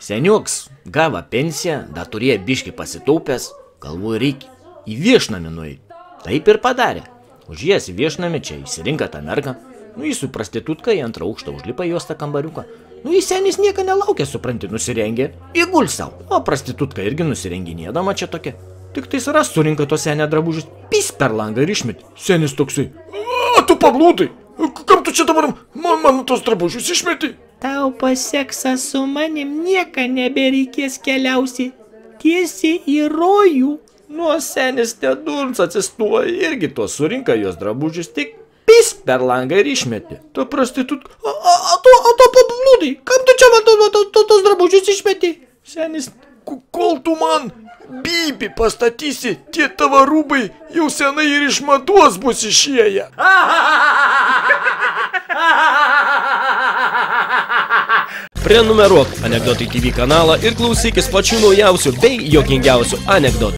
Seniuks gavo pensiją, dar turėjo biški pasitaupęs, galvoju, reikia į viešnamį nueiti. Taip ir padarė. Užėjęs į viešnamį čia įsirinka tą mergą. Nu, jis su prostitutka į antrą aukštą užlipa jos tą kambariuką. Nu, jis senis nieko nelaukia, supranti, nusirengė. Įgul savo. O prostitutka irgi nusirenginėdama čia tokia. Tik tai ras surinka to senę drabužius, pis per langą ir išmet. Senis toksai. A, tu pablūdai. Kam tu čia dabar man, man tos drabužius išmeti? Tau paseksą su manim nieka nebereikės keliausi. Tiesiai į rojų. Nuo senis nedurns atsistoja irgi tuos surinka jos drabužius, tik pis per langą ir išmeti. Tu prostitut... A, a, a tu, a tu pablūdai. Kam tu čia man to- to- to- tos drabužius išmeti? Senis, kol tu man bybį pastatysi, tie tavo rūbai jau senai ir iš mados bus išėję. Prenumeruok Anekdotai TV kanalą ir klausykis pačių naujausių bei jokingiausių anekdotų.